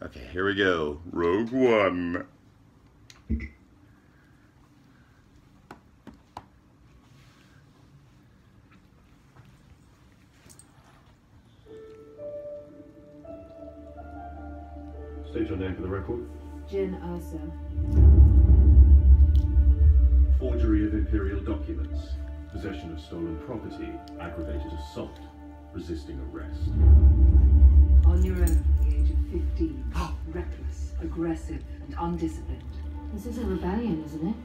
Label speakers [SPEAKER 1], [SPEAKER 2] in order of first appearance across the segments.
[SPEAKER 1] Okay, here we go. Rogue One.
[SPEAKER 2] State your name for the record.
[SPEAKER 3] Jyn Erso.
[SPEAKER 2] Forgery of imperial documents, possession of stolen property, aggravated assault, resisting arrest.
[SPEAKER 3] On your own aggressive, and undisciplined. This is a rebellion, isn't it?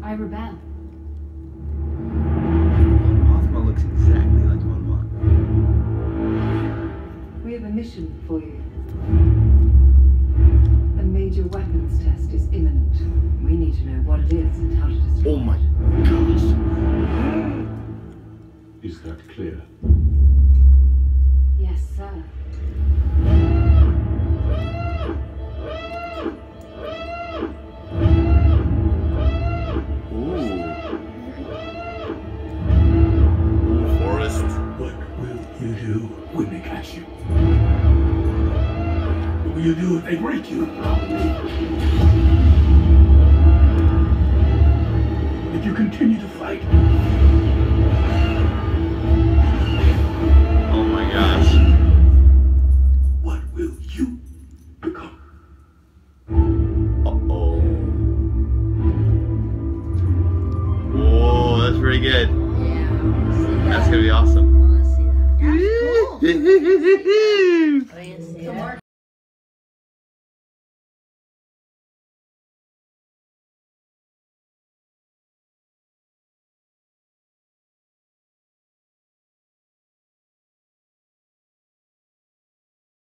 [SPEAKER 3] I rebel.
[SPEAKER 1] Mothma looks exactly like Mon Mothma.
[SPEAKER 3] We have a mission for you. A major weapons test is imminent. We need to know what it is and how to destroy it.
[SPEAKER 1] Oh my
[SPEAKER 3] it.
[SPEAKER 1] gosh.
[SPEAKER 2] Is that clear?
[SPEAKER 4] When they catch you? What will you do if they break you? If you continue to fight,
[SPEAKER 1] Oh my gosh.
[SPEAKER 4] what will you become?
[SPEAKER 1] Uh-oh. Whoa, that's pretty good.
[SPEAKER 5] Yeah, I wanna see that.
[SPEAKER 1] That's gonna be awesome.
[SPEAKER 5] I